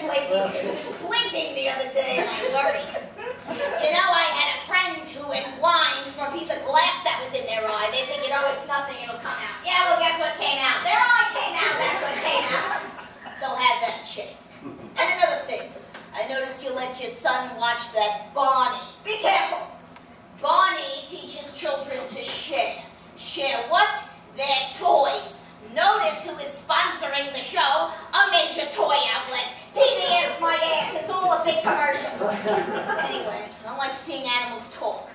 because it was blinking the other day and I worried. You know, I had a friend who went blind from a piece of glass that was in their eye. They figured, oh, it's nothing, it'll come out. Yeah, well, guess what came out? Their eye came out, that's what came out. So have that checked. And another thing, I noticed you let your son watch that Barney. Be careful. Barney teaches children to share. Share what? Their toys. Notice who is sponsoring the show, Anyway, I like seeing animals talk.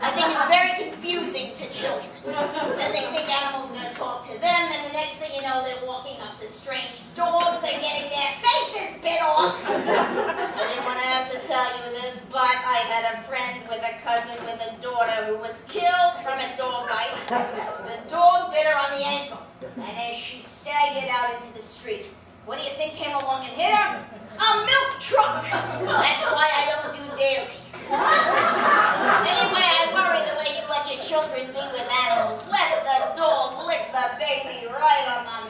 I think it's very confusing to children. Then they think animals are going to talk to them, and the next thing you know, they're walking up to strange dogs and getting their faces bit off. I didn't want to have to tell you this, but I had a friend with a cousin with a daughter who was killed from a dog bite. The dog bit her on the ankle, and as she staggered out into the street, what do you think came along and hit her? A milk truck! That's why I don't do dairy. Anyway, I worry the way you let your children be with animals. Let the dog lick the baby right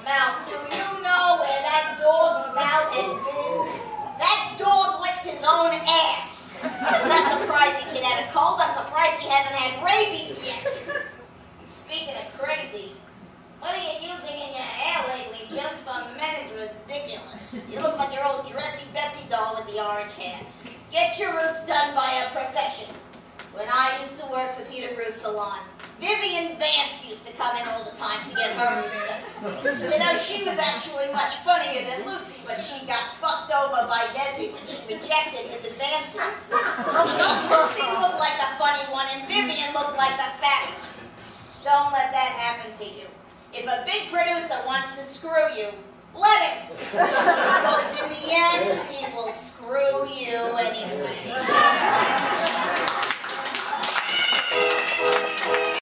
mouth. Do you know where that dog's mouth has been? That dog licks his own ass. I'm not surprised your kid had a cold. I'm surprised he hasn't had rabies yet. Speaking of crazy, what are you using in your hair lately just for men? It's ridiculous. You look like your old dressy Bessy doll with the orange hair. Get your roots done by a profession. When I used to work for Peter Bruce Salon, Vivian Vance used to come in all the time to get her roots done. You know, she was actually much funnier than Lucy, but she got fucked over by Desi when she rejected his advances. Lucy looked like the funny one, and Vivian looked like the fat one. Don't let that happen to you. If a big producer wants to screw you, let him. Because in the end,